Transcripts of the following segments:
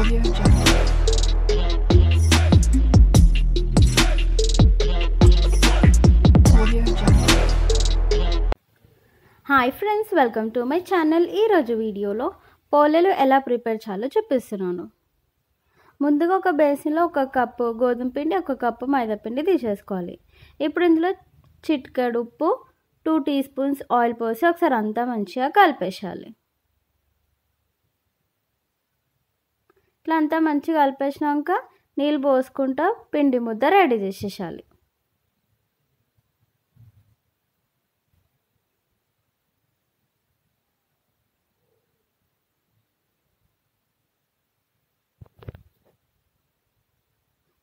Audio Jungle. Hi friends welcome to my channel ఈరోజు వీడియోలో పోలేలు ఎలా ప్రిపేర్ చేయాలో చూపిస్తున్నాను. ముందుగా ఒక బేసిన్లో ఒక కప్పు గోధుమ పిండి ఒక కప్పు మైదా పిండి తీసేసుకోవాలి. ఇప్పుడు ఇందులో చిటికెడు ఉప్పు టూ టీ స్పూన్స్ ఆయిల్ పోసి ఒకసారి అంతా మంచిగా కలిపేసేయాలి. ఇట్లా అంతా మంచిగా కలిపేసినాక నీళ్ళు పోసుకుంటా పిండి ముద్ద రెడీ చేసేసాలి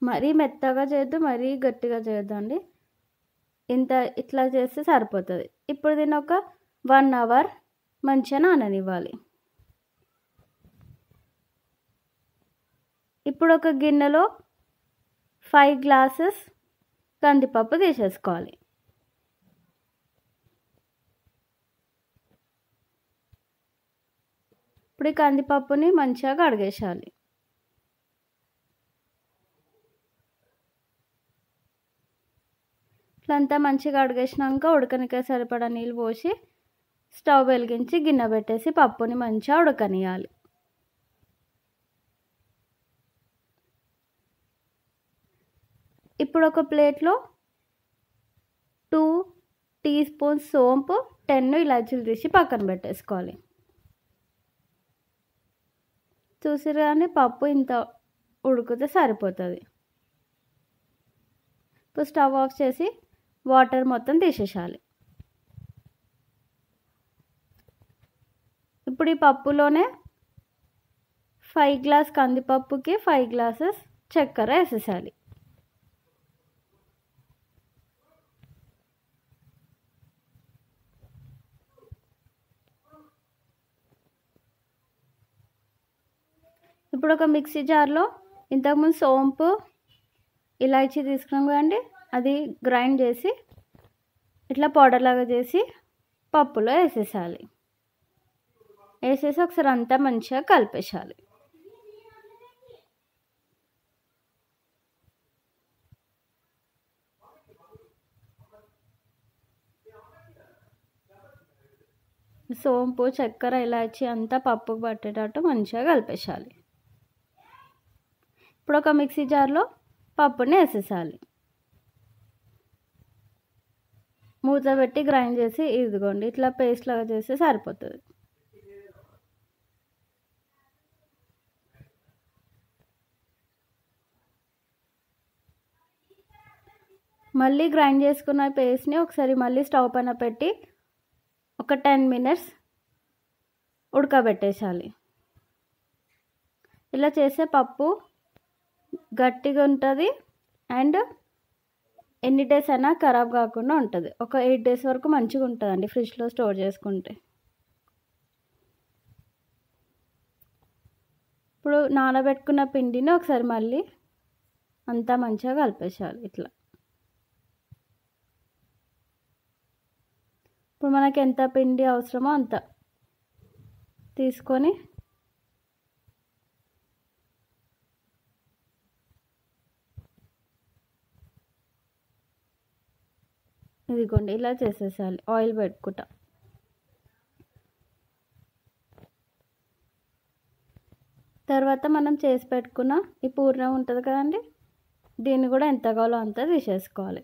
మరీ మెత్తగా చేయొద్దు మరీ గట్టిగా చేయొద్దండి ఇంత ఇట్లా చేస్తే సరిపోతుంది. ఇప్పుడు దీని ఒక వన్ అవర్ మంచిగా నాననివ్వాలి. ఇప్పుడు ఒక గిన్నెలో ఫైవ్ గ్లాసెస్ కందిపప్పు తీసేసుకోవాలి. ఇప్పుడు ఈ కందిపప్పుని మంచిగా కడిగేసాలి ఇట్లంతా మంచిగా అడిగేసినాక ఉడకనికే సరిపడా నీళ్ళు పోసి స్టవ్ వెలిగించి గిన్నె పెట్టేసి పప్పుని మంచిగా ఉడకనియాలి ఇప్పుడు ఒక ప్లేట్లో టూ టీ స్పూన్స్ సోంపు టెన్ ఇలాచీలు తీసి పక్కన పెట్టేసుకోవాలి. చూసారు కానీ పప్పు ఇంత ఉడికితే సరిపోతుంది. ఇప్పుడు స్టవ్ ఆఫ్ చేసి వాటర్ మొత్తం తీసేసాలి ఇప్పుడు ఈ పప్పులోనే ఫైవ్ గ్లాస్ కందిపప్పుకి ఫైవ్ గ్లాసెస్ చక్కెర వేసేసాలి ఇప్పుడు ఒక మిక్సీ జార్లో ఇంతకుముందు సోంపు ఇలాచీ తీసుకున్నాం కదండి. అది గ్రైండ్ చేసి ఇట్లా పౌడర్ లాగా చేసి పప్పులో వేసేసాలి. వేసేసి ఒకసారి అంతా మంచిగా కలిపేసాలి సోంపు చక్కెర ఇలాచి అంతా పప్పుకు పట్టేటట్టు మంచిగా కలిపేసాలి ఇప్పుడు ఒక మిక్సీ జార్లో పప్పుని వేసేసాలి మూత పెట్టి గ్రైండ్ చేసి ఇదిగోండి ఇట్లా పేస్ట్ లాగా చేస్తే సరిపోతుంది. మళ్ళీ గ్రైండ్ చేసుకున్న పేస్ట్ని ఒకసారి మళ్ళీ స్టవ్ పైన పెట్టి ఒక టెన్ మినిట్స్ ఉడకబెట్టేసాలి ఇలా చేసే పప్పు గట్టిగా ఉంటుంది అండ్ ఎన్ని డేస్ అయినా ఖరాబ్ కాకుండా ఉంటుంది. ఒక ఎయిట్ డేస్ వరకు మంచిగా ఉంటుందండి ఫ్రిడ్జ్లో స్టోర్ చేసుకుంటే. ఇప్పుడు నానబెట్టుకున్న పిండిని ఒకసారి మళ్ళీ అంతా మంచిగా కలిపేసేయాలి ఇట్లా. ఇప్పుడు మనకి ఎంత పిండి అవసరమో అంత తీసుకొని ఇదిగోండి ఇలా చేసేసాలి ఆయిల్ పెట్టుకుంటా. తర్వాత మనం చేసి పెట్టుకున్న ఈ పూర్ణం ఉంటుంది కదండి దీన్ని కూడా ఎంత కావాలో అంత తీసేసుకోవాలి.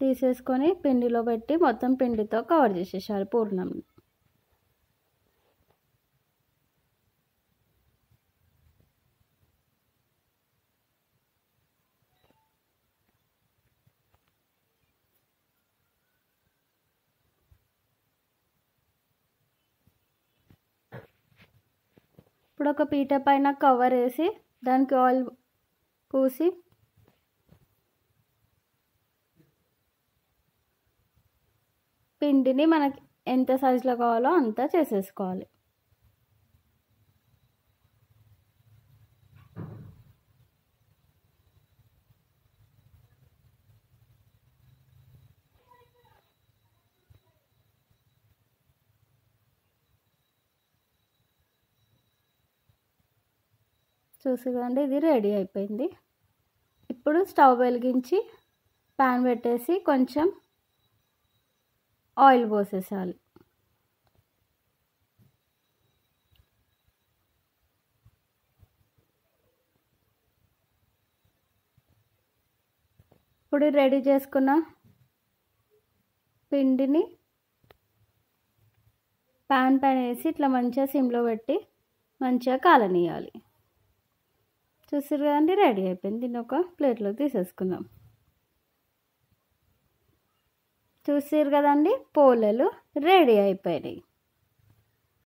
తీసేసుకొని పిండిలో పెట్టి మొత్తం పిండితో కవర్ చేసేసారు పూర్ణం ఇప్పుడు ఒక పీట పైన కవర్ వేసి దానికి ఆయిల్ పూసి పిండిని మనకి ఎంత సైజులో కావాలో అంత చేసేసుకోవాలి. చూసుకోండి ఇది రెడీ అయిపోయింది. ఇప్పుడు స్టవ్ వెలిగించి ప్యాన్ పెట్టేసి కొంచెం ఆయిల్ పోసేసాలి ఇప్పుడు రెడీ చేసుకున్న పిండిని ప్యాన్ పైన వేసి ఇట్లా మంచిగా సిమ్లో పెట్టి మంచిగా కాలనీయాలి. చూసారు కదండి రెడీ అయిపోయింది. దీన్ని ఒక ప్లేట్లో తీసేసుకుందాం. చూసారు కదండి పోలేలు రెడీ అయిపోయినాయి.